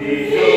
E.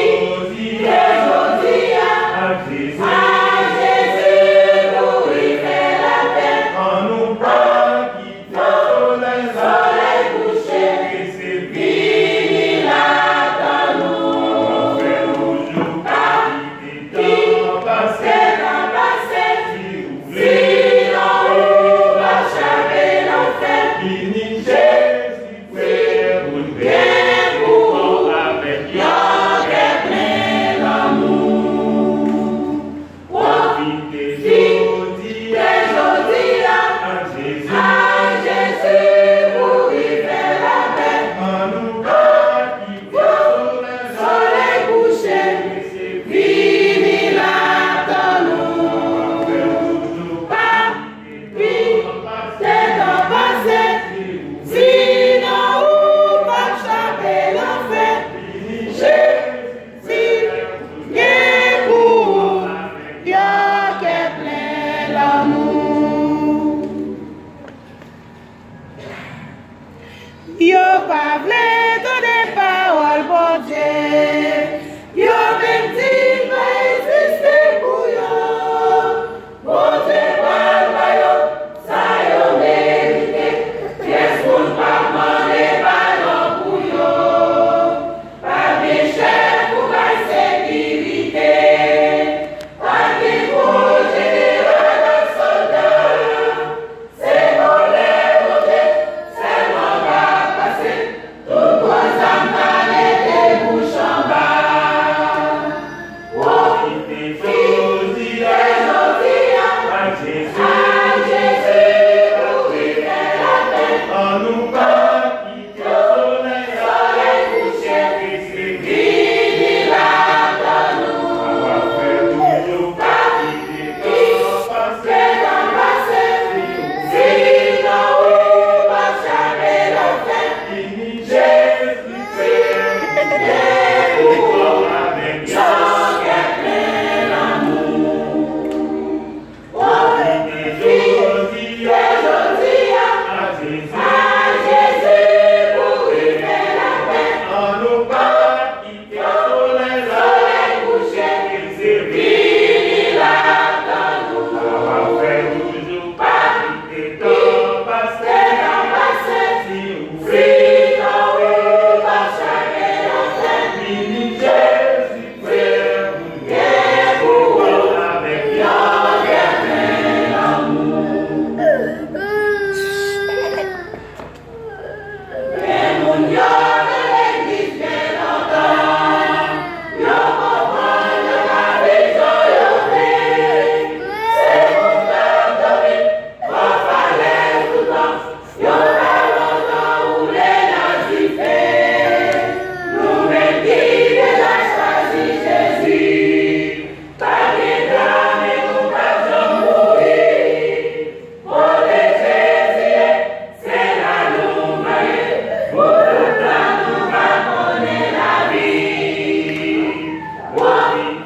Yo pa' hablar.